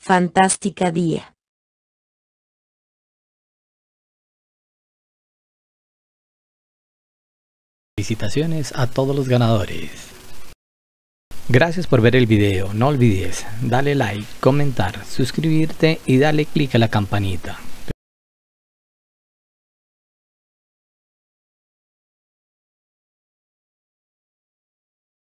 fantástica día. Felicitaciones a todos los ganadores. Gracias por ver el video, no olvides darle like, comentar, suscribirte y darle clic a la campanita.